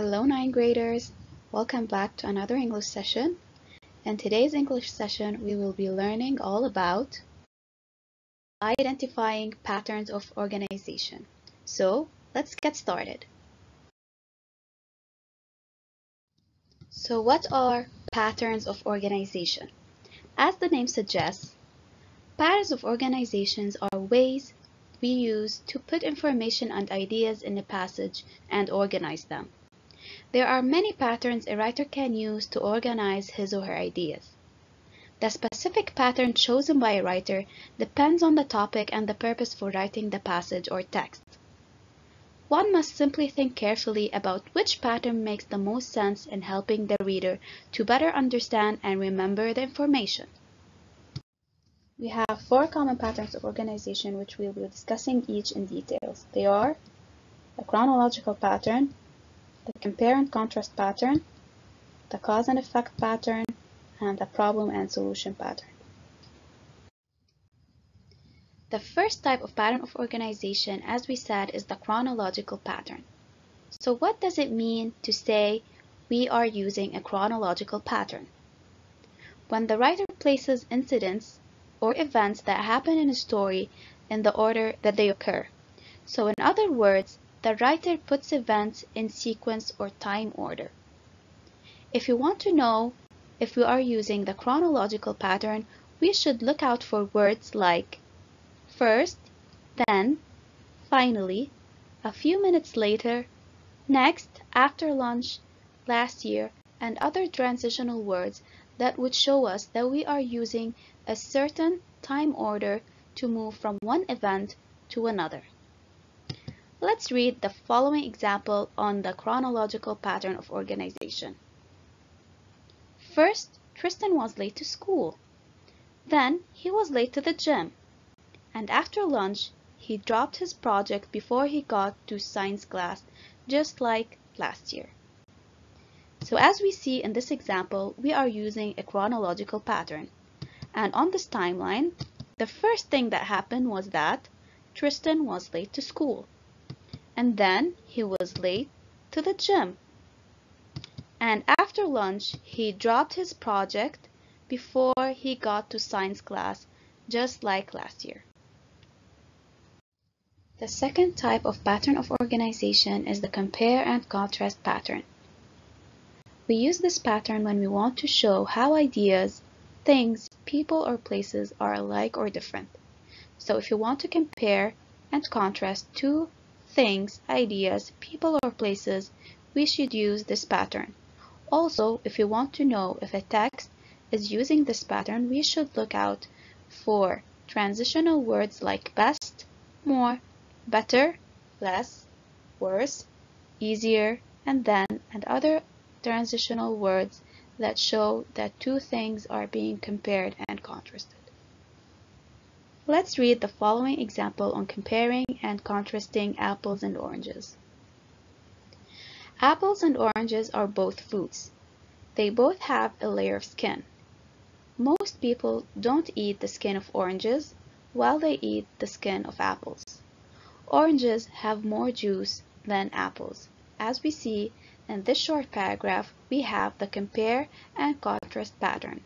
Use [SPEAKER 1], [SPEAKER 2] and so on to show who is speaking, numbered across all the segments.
[SPEAKER 1] Hello ninth graders! Welcome back to another English session. In today's English session we will be learning all about identifying patterns of organization. So let's get started. So what are patterns of organization? As the name suggests, patterns of organizations are ways we use to put information and ideas in a passage and organize them. There are many patterns a writer can use to organize his or her ideas. The specific pattern chosen by a writer depends on the topic and the purpose for writing the passage or text. One must simply think carefully about which pattern makes the most sense in helping the reader to better understand and remember the information. We have four common patterns of organization which we'll be discussing each in details. They are the chronological pattern, the compare and contrast pattern, the cause and effect pattern, and the problem and solution pattern. The first type of pattern of organization, as we said, is the chronological pattern. So what does it mean to say we are using a chronological pattern? When the writer places incidents or events that happen in a story in the order that they occur. So in other words, the writer puts events in sequence or time order. If you want to know if we are using the chronological pattern, we should look out for words like first, then, finally, a few minutes later, next, after lunch, last year, and other transitional words that would show us that we are using a certain time order to move from one event to another. Let's read the following example on the chronological pattern of organization. First, Tristan was late to school. Then, he was late to the gym. And after lunch, he dropped his project before he got to science class, just like last year. So as we see in this example, we are using a chronological pattern. And on this timeline, the first thing that happened was that Tristan was late to school and then he was late to the gym. And after lunch, he dropped his project before he got to science class, just like last year. The second type of pattern of organization is the compare and contrast pattern. We use this pattern when we want to show how ideas, things, people, or places are alike or different. So if you want to compare and contrast two things, ideas, people or places, we should use this pattern. Also, if you want to know if a text is using this pattern, we should look out for transitional words like best, more, better, less, worse, easier, and then, and other transitional words that show that two things are being compared and contrasted. Let's read the following example on comparing and contrasting apples and oranges. Apples and oranges are both fruits. They both have a layer of skin. Most people don't eat the skin of oranges while they eat the skin of apples. Oranges have more juice than apples. As we see in this short paragraph, we have the compare and contrast pattern.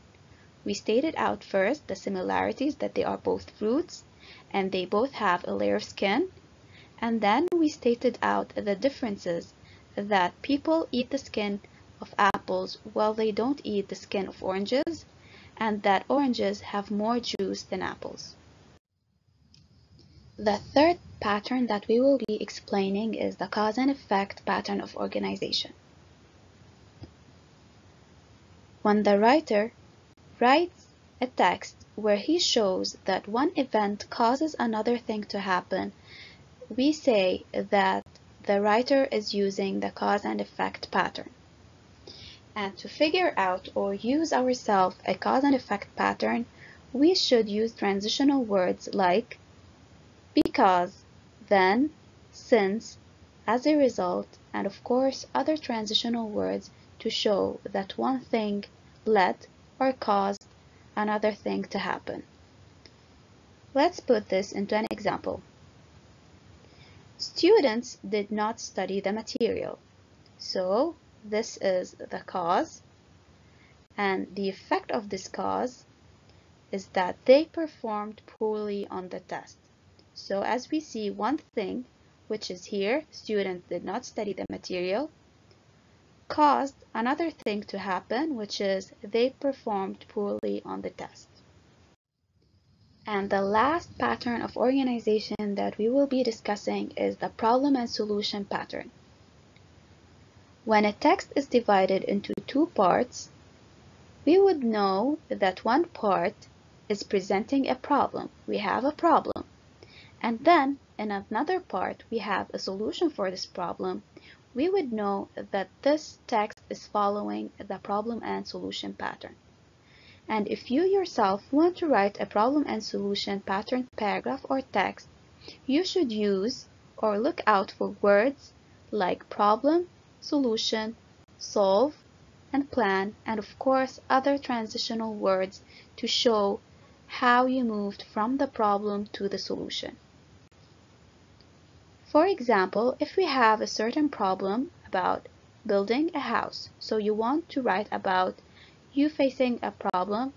[SPEAKER 1] We stated out first the similarities that they are both fruits and they both have a layer of skin. And then we stated out the differences that people eat the skin of apples while they don't eat the skin of oranges and that oranges have more juice than apples. The third pattern that we will be explaining is the cause and effect pattern of organization. When the writer writes a text where he shows that one event causes another thing to happen, we say that the writer is using the cause and effect pattern. And to figure out or use ourselves a cause and effect pattern, we should use transitional words like because, then, since, as a result, and of course other transitional words to show that one thing led or caused another thing to happen. Let's put this into an example. Students did not study the material, So this is the cause and the effect of this cause is that they performed poorly on the test. So as we see one thing, which is here, students did not study the material, caused another thing to happen, which is they performed poorly on the test. And the last pattern of organization that we will be discussing is the problem and solution pattern. When a text is divided into two parts, we would know that one part is presenting a problem. We have a problem. And then in another part, we have a solution for this problem. We would know that this text is following the problem and solution pattern. And if you yourself want to write a problem and solution pattern paragraph or text, you should use or look out for words like problem, solution, solve, and plan, and of course other transitional words to show how you moved from the problem to the solution. For example, if we have a certain problem about building a house, so you want to write about you facing a problem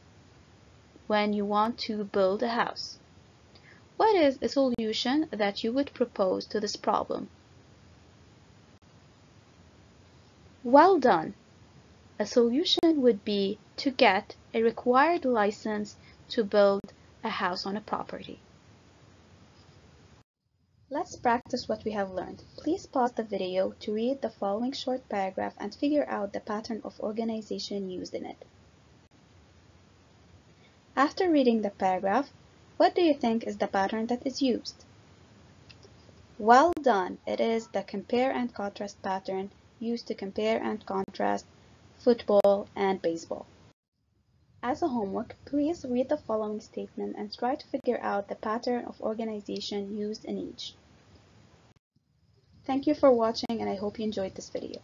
[SPEAKER 1] when you want to build a house. What is a solution that you would propose to this problem? Well done! A solution would be to get a required license to build a house on a property. Let's practice what we have learned. Please pause the video to read the following short paragraph and figure out the pattern of organization used in it. After reading the paragraph, what do you think is the pattern that is used? Well done! It is the compare and contrast pattern used to compare and contrast football and baseball. As a homework, please read the following statement and try to figure out the pattern of organization used in each. Thank you for watching and I hope you enjoyed this video.